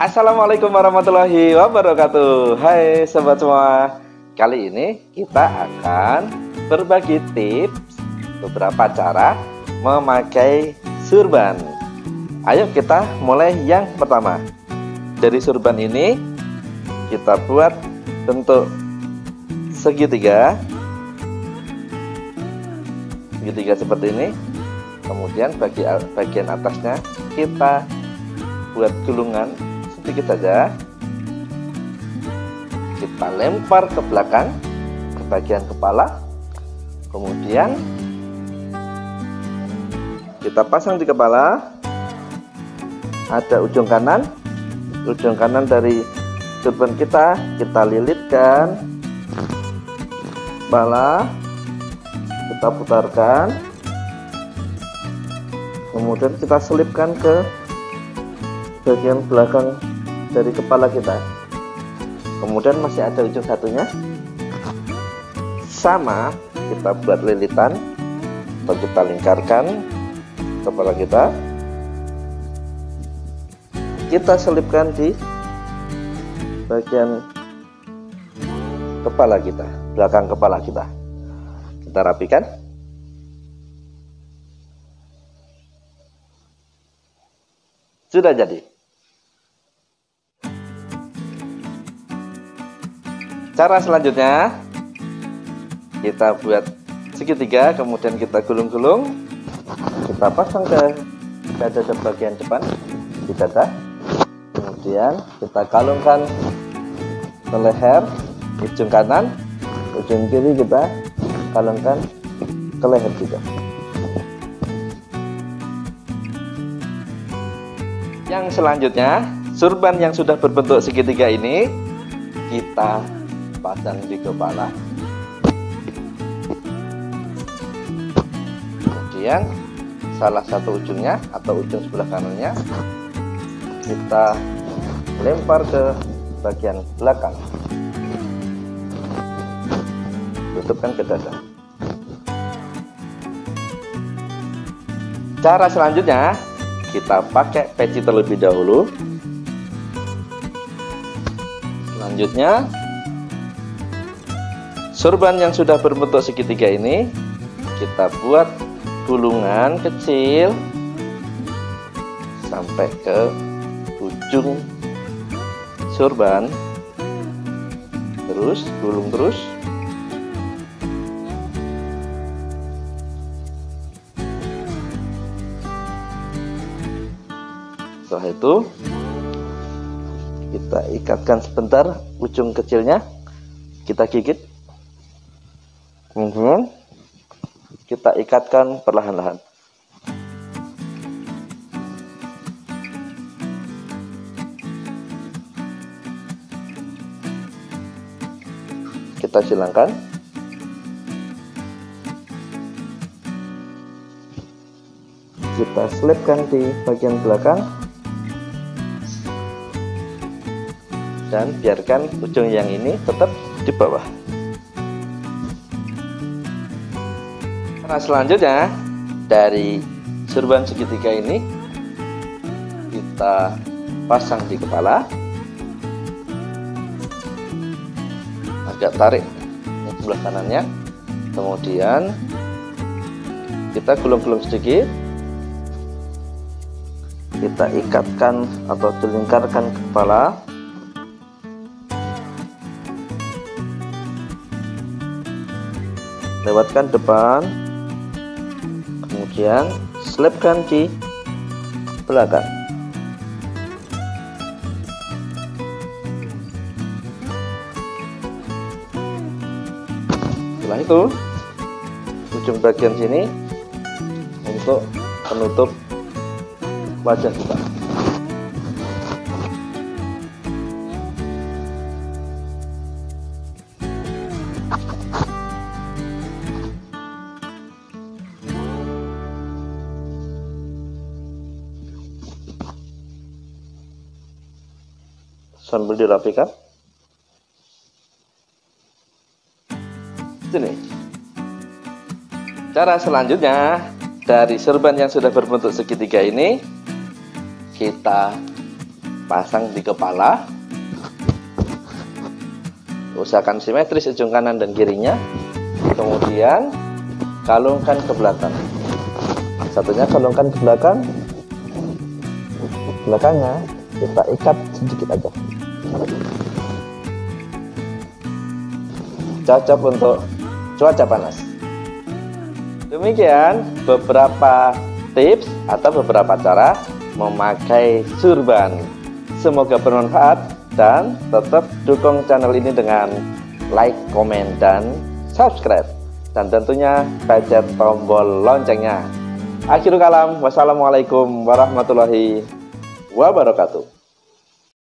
Assalamualaikum warahmatullahi wabarakatuh. Hai sobat semua. Kali ini kita akan berbagi tips Beberapa cara memakai surban. Ayo kita mulai yang pertama. Dari surban ini Kita buat bentuk segitiga. Segitiga seperti ini. Kemudian bagi bagian atasnya kita buat gulungan sedikit saja. Kita lempar ke belakang ke bagian kepala. Kemudian kita pasang di kepala. Ada ujung kanan. Ujung kanan dari turban kita kita lilitkan. Kepala kita putarkan. Kemudian kita selipkan ke bagian belakang dari kepala kita. Kemudian masih ada ujung satunya. Sama kita buat lilitan. Atau kita lingkarkan kepala kita. Kita selipkan di bagian kepala kita belakang kepala kita. Kita rapikan. Sudah jadi cara selanjutnya kita buat segitiga kemudian kita gulung-gulung. Kita pasang ke dada bagian depan di dada. Kemudian kita kalungkan ke leher ujung kanan ujung kiri kita kalungkan ke leher juga. Yang selanjutnya surban yang sudah berbentuk segitiga ini kita pasang di kepala. Kemudian salah satu ujungnya atau ujung sebelah kanannya kita lempar ke bagian belakang. Tutupkan ke dada. Cara selanjutnya kita pakai peci terlebih dahulu. Selanjutnya Sorban yang sudah berbentuk segitiga ini kita buat gulungan kecil sampai ke ujung sorban. Terus gulung terus. Setelah itu kita ikatkan sebentar ujung kecilnya. Kita gigit kemudian kita ikatkan perlahan-lahan. Kita silangkan kita selipkan di bagian belakang. Dan biarkan ujung yang ini tetap di bawah Nah selanjutnya dari surban segitiga ini kita pasang di kepala. Agak tarik yang sebelah kanannya. Kemudian kita gulung-gulung sedikit. Kita ikatkan atau dilingkarkan kepala. Lewatkan depan kemudian selipkan di belakang. Setelah itu ujung bagian sini untuk penutup wajah kita sambil dirapikan ini cara selanjutnya dari serban yang sudah berbentuk segitiga ini kita pasang di kepala. Usahakan simetris ujung kanan dan kirinya. Kemudian kalungkan ke belakang. Satunya kalungkan ke belakang. Belakangnya kita ikat sedikit aja cocok untuk cuaca panas. Demikian beberapa tips atau beberapa cara memakai surban. Semoga bermanfaat dan tetap dukung channel ini dengan like, komen, dan subscribe. Dan tentunya pencet tombol loncengnya. Akhirul kalam. Wassalamualaikum warahmatullahi wabarakatuh